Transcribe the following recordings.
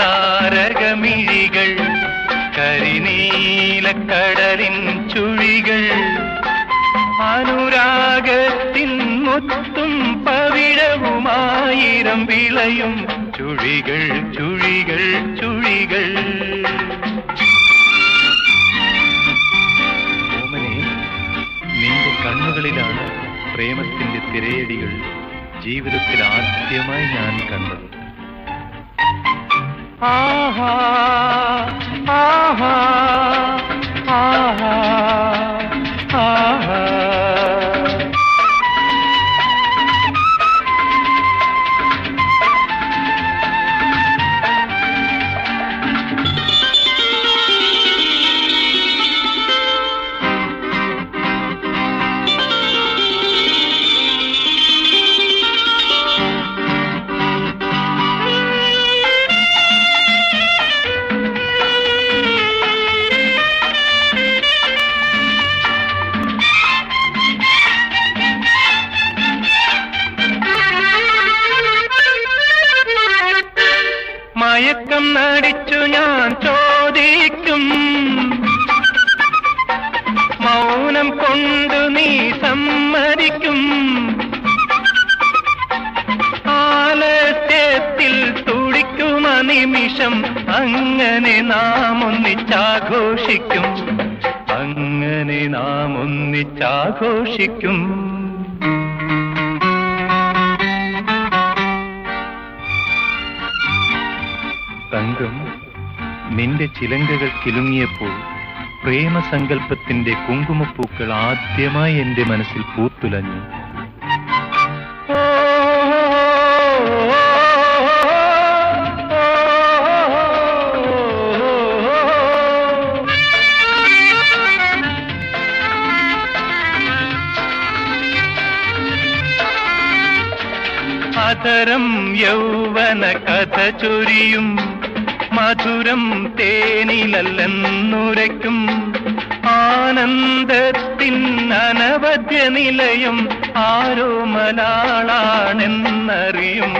താരകമിഴികൾ കരിനീല കടലിൻ ചുഴികൾ അനുരാഗത്തിൻ മുത്തും പവിഴവുമായിരം വിളയും ചുഴികൾ ചുഴികൾ ചുഴികൾ. ഓമനെ നിന്റെ കണ്ണുകളിലാണ് പ്രേമത്തിന്റെ തിരയടികൾ. ജീവിതത്തിൽ ആദ്യമായി ഞാൻ കണ്ടത്. ஆஹா ஆஹா മയക്കം നടിച്ചു ഞാൻ ചോദിക്കും. മൗനം കൊണ്ടു നീ സമ്മതിക്കും. ആലസ്യത്തിൽ തുടിക്കും നിമിഷം അങ്ങനെ നാം ഒന്നിച്ചാഘോഷിക്കും അങ്ങനെ നാം ഒന്നിച്ചാഘോഷിക്കും തങ്കം നിന്റെ ചിലങ്കകൾ കിലുങ്ങിയപ്പോൾ പ്രേമസങ്കല്പത്തിന്റെ കുങ്കുമപ്പൂക്കൾ ആദ്യമായി എന്റെ മനസ്സിൽ പൂത്തുലഞ്ഞു. അതരം യൗവന കഥ ചൊരിയും മധുരം തേനിലല്ലെന്നുരയ്ക്കും. ആനന്ദത്തിൻ അനവധ്യ നിലയും ആരോ മലാളാണെന്നറിയും.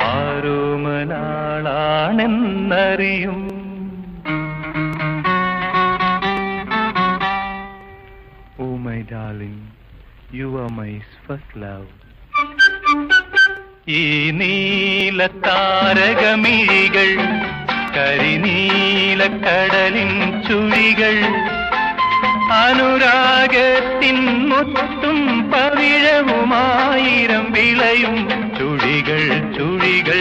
ആരോ മലാളാണെന്നറിയും. ഓ my darling you are my first love. ഈ നീല താരകമിഴികൾ കടലിൻ ചുഴികൾ അനുരാഗത്തിൻ മുത്തും പവിഴവുമായിരം വിളയും ചുഴികൾ ചുഴികൾ.